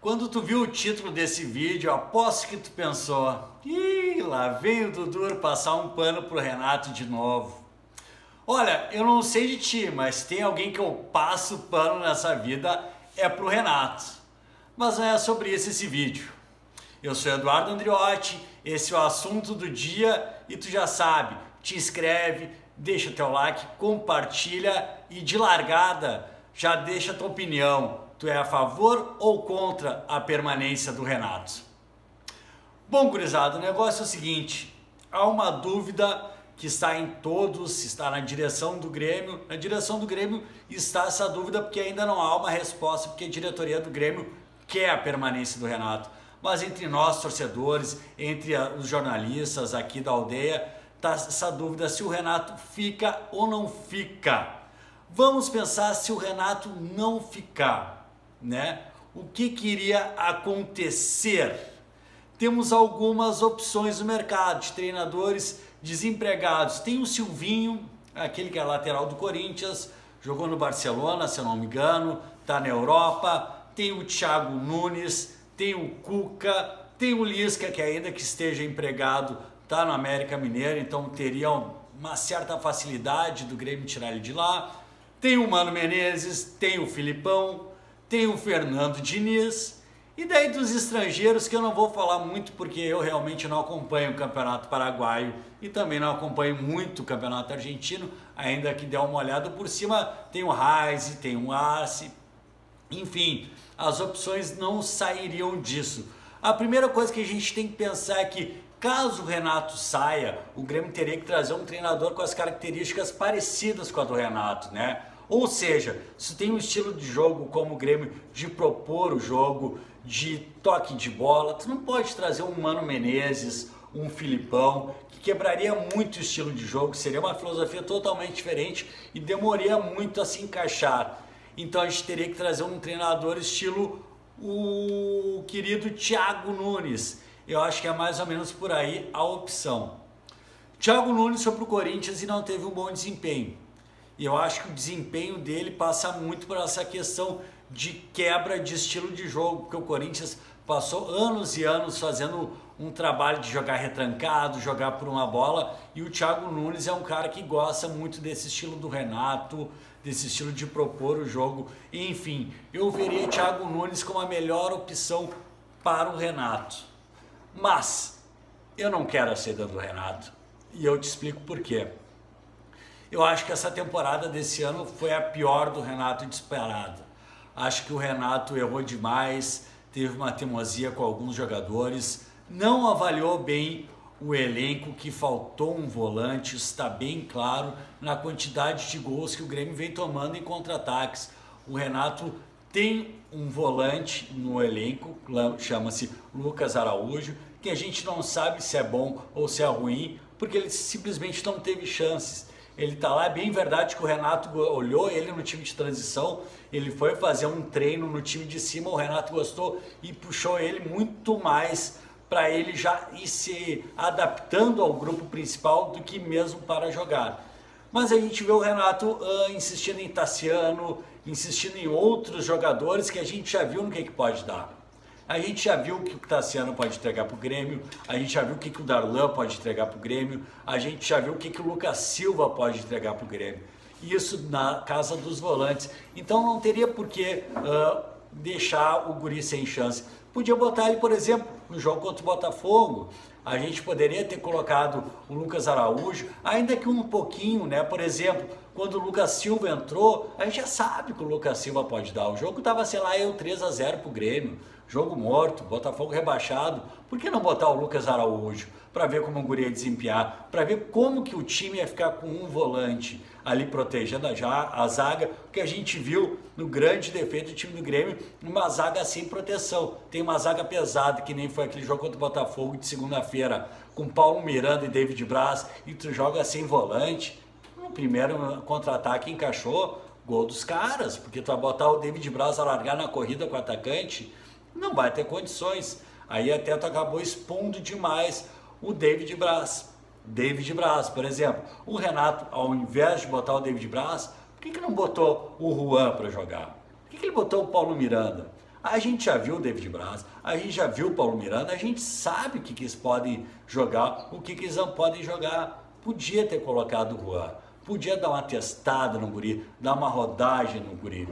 Quando tu viu o título desse vídeo, aposto que tu pensou, ih, lá vem o Dudu passar um pano pro Renato de novo. Olha, eu não sei de ti, mas tem alguém que eu passo pano nessa vida é pro Renato. Mas não é sobre isso esse vídeo. Eu sou Eduardo Andriotti, esse é o assunto do dia e tu já sabe, te inscreve, deixa teu like, compartilha e de largada já deixa tua opinião Tu é a favor ou contra a permanência do Renato? Bom, gurizada, o negócio é o seguinte: há uma dúvida que está em todos, está na direção do Grêmio. Na direção do Grêmio está essa dúvida porque ainda não há uma resposta, porque a diretoria do Grêmio quer a permanência do Renato. Mas entre nós, torcedores, entre os jornalistas aqui da aldeia, está essa dúvida se o Renato fica ou não fica. Vamos pensar se o Renato não ficar né? O que queria acontecer? Temos algumas opções no mercado de treinadores desempregados. Tem o Silvinho, aquele que é lateral do Corinthians, jogou no Barcelona, se eu não me engano, tá na Europa. Tem o Thiago Nunes, tem o Cuca, tem o Lisca, que ainda que esteja empregado, tá no América Mineiro, então teria uma certa facilidade do Grêmio tirar ele de lá. Tem o Mano Menezes, tem o Filipão, tem o Fernando Diniz, e daí dos estrangeiros que eu não vou falar muito porque eu realmente não acompanho o Campeonato Paraguaio e também não acompanho muito o Campeonato Argentino, ainda que dê uma olhada por cima, tem o Reis, tem o Arce, enfim, as opções não sairiam disso. A primeira coisa que a gente tem que pensar é que caso o Renato saia, o Grêmio teria que trazer um treinador com as características parecidas com a do Renato, né? Ou seja, se tem um estilo de jogo como o Grêmio de propor o jogo, de toque de bola, tu não pode trazer um Mano Menezes, um Filipão, que quebraria muito o estilo de jogo, seria uma filosofia totalmente diferente e demoraria muito a se encaixar. Então a gente teria que trazer um treinador estilo o querido Thiago Nunes. Eu acho que é mais ou menos por aí a opção. Thiago Nunes foi para o Corinthians e não teve um bom desempenho. E eu acho que o desempenho dele passa muito por essa questão de quebra de estilo de jogo, porque o Corinthians passou anos e anos fazendo um trabalho de jogar retrancado, jogar por uma bola, e o Thiago Nunes é um cara que gosta muito desse estilo do Renato, desse estilo de propor o jogo. Enfim, eu veria Thiago Nunes como a melhor opção para o Renato. Mas eu não quero a saída do Renato. E eu te explico por quê. Eu acho que essa temporada desse ano foi a pior do Renato disparada. Acho que o Renato errou demais, teve uma teimosia com alguns jogadores, não avaliou bem o elenco, que faltou um volante, está bem claro na quantidade de gols que o Grêmio vem tomando em contra-ataques. O Renato tem um volante no elenco, chama-se Lucas Araújo, que a gente não sabe se é bom ou se é ruim, porque ele simplesmente não teve chances ele tá lá. É bem verdade que o Renato olhou ele no time de transição, ele foi fazer um treino no time de cima, o Renato gostou e puxou ele muito mais para ele já ir se adaptando ao grupo principal do que mesmo para jogar. Mas a gente vê o Renato uh, insistindo em Tassiano, insistindo em outros jogadores que a gente já viu no que, que pode dar. A gente já viu o que o Tassiano pode entregar para o Grêmio, a gente já viu o que, o Darlan pode entregar para o Grêmio, a gente já viu o que, que o Lucas Silva pode entregar para o Grêmio. Isso na casa dos volantes. Então não teria por que uh, deixar o Guri sem chance. Podia botar ele, por exemplo, no jogo contra o Botafogo. A gente poderia ter colocado o Lucas Araújo, ainda que um pouquinho, né? Por exemplo, quando o Lucas Silva entrou, a gente já sabe que o Lucas Silva pode dar. O jogo estava, sei lá, eu 3 a 0 para o Grêmio jogo morto, Botafogo rebaixado. Por que não botar o Lucas Araújo para ver como o Guri ia desempenhar, para ver como que o time ia ficar com um volante ali protegendo já a zaga, porque a gente viu no grande defeito do time do Grêmio, uma zaga sem proteção. Tem uma zaga pesada, que nem foi aquele jogo contra o Botafogo de segunda-feira, com Paulo Miranda e David Braz, e tu joga sem volante. No primeiro contra-ataque encaixou, gol dos caras, porque tu vai botar o David Braz a largar na corrida com o atacante, não vai ter condições. Aí até tu acabou expondo demais o David Braz. David Braz, por exemplo. O Renato, ao invés de botar o David Braz, por que, que não botou o Juan para jogar? Por que, que ele botou o Paulo Miranda? A gente já viu o David Braz, a gente já viu o Paulo Miranda, a gente sabe o que, que eles podem jogar, o que, que eles não podem jogar. Podia ter colocado o Juan, podia dar uma testada no guri, dar uma rodagem no guri.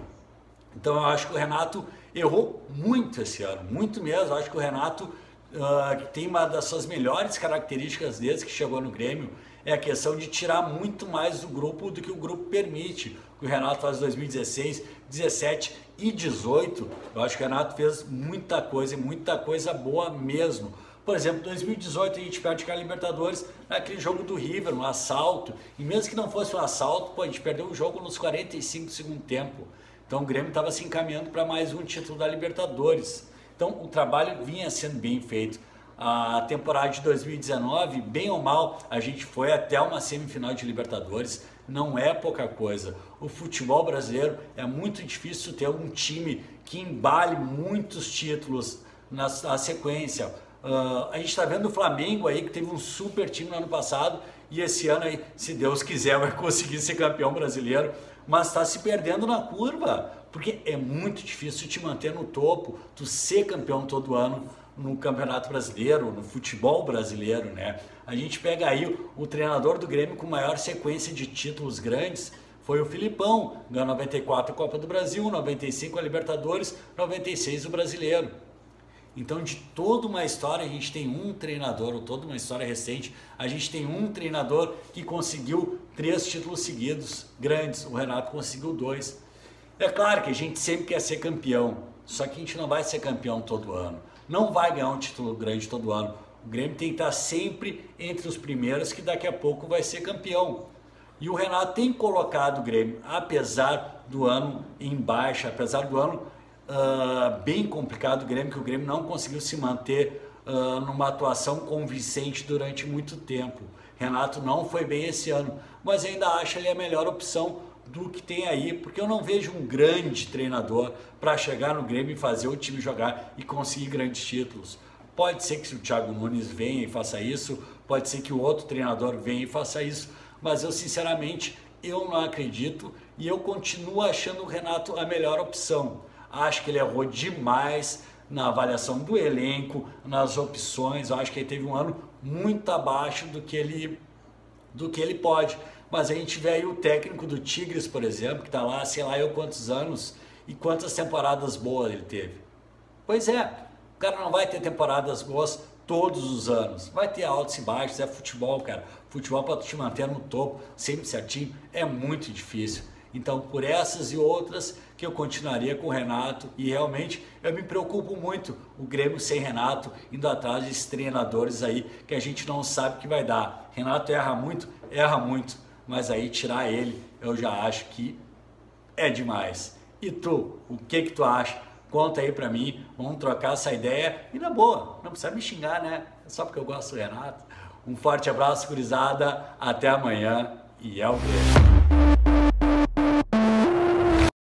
Então eu acho que o Renato errou muito esse ano, muito mesmo. Eu acho que o Renato uh, tem uma das suas melhores características desde que chegou no Grêmio, é a questão de tirar muito mais do grupo do que o grupo permite. O que o Renato faz em 2016, 17 e 18, eu acho que o Renato fez muita coisa e muita coisa boa mesmo. Por exemplo, 2018 a gente perde com a Libertadores naquele jogo do River, um assalto. E mesmo que não fosse um assalto, pô, a gente perdeu o jogo nos 45 do tempo. Então o Grêmio estava se encaminhando para mais um título da Libertadores. Então o trabalho vinha sendo bem feito. A temporada de 2019, bem ou mal, a gente foi até uma semifinal de Libertadores. Não é pouca coisa. O futebol brasileiro é muito difícil ter um time que embale muitos títulos na, na sequência. Uh, a gente está vendo o Flamengo aí que teve um super time no ano passado e esse ano aí, se Deus quiser, vai conseguir ser campeão brasileiro mas está se perdendo na curva, porque é muito difícil te manter no topo, tu ser campeão todo ano no Campeonato Brasileiro, no futebol brasileiro, né? A gente pega aí o, treinador do Grêmio com maior sequência de títulos grandes, foi o Filipão, ganhou 94 a Copa do Brasil, 95 a Libertadores, 96 o Brasileiro. Então, de toda uma história, a gente tem um treinador, ou toda uma história recente, a gente tem um treinador que conseguiu três títulos seguidos grandes. O Renato conseguiu dois. É claro que a gente sempre quer ser campeão, só que a gente não vai ser campeão todo ano. Não vai ganhar um título grande todo ano. O Grêmio tem que estar sempre entre os primeiros, que daqui a pouco vai ser campeão. E o Renato tem colocado o Grêmio, apesar do ano em baixa, apesar do ano uh, bem complicado do Grêmio, que o Grêmio não conseguiu se manter uh, numa atuação convincente durante muito tempo. Renato não foi bem esse ano, mas ainda acho ele a melhor opção do que tem aí, porque eu não vejo um grande treinador para chegar no Grêmio e fazer o time jogar e conseguir grandes títulos. Pode ser que o Thiago Nunes venha e faça isso, pode ser que o outro treinador venha e faça isso, mas eu sinceramente eu não acredito e eu continuo achando o Renato a melhor opção. Acho que ele errou demais na avaliação do elenco, nas opções. Eu acho que ele teve um ano muito abaixo do que ele, do que ele pode. Mas a gente vê aí o técnico do Tigres, por exemplo, que está lá, sei lá eu quantos anos e quantas temporadas boas ele teve. Pois é, o cara não vai ter temporadas boas todos os anos. Vai ter altos e baixos, é futebol, cara. Futebol para te manter no topo, sempre certinho, é muito difícil. Então, por essas e outras que eu continuaria com o Renato e realmente eu me preocupo muito o Grêmio sem Renato indo atrás de treinadores aí que a gente não sabe o que vai dar. Renato erra muito, erra muito, mas aí tirar ele eu já acho que é demais. E tu, o que que tu acha? Conta aí pra mim, vamos trocar essa ideia e na boa, não precisa me xingar, né? É só porque eu gosto do Renato. Um forte abraço, gurizada, até amanhã e é o Grêmio.